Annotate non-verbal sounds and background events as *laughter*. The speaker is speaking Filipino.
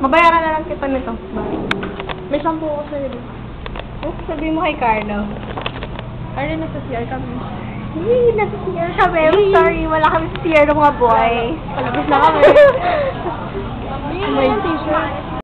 Mabayaran na lang kita nito. May shampoo ko sa'yo. Oh, sabihin mo kay Carlo. Carlo, nasa CR kami. Hey, nasa CR kami. I'm sorry, wala kami sa CR ng mga boy. Palabas na kami. *laughs* May t-shirt.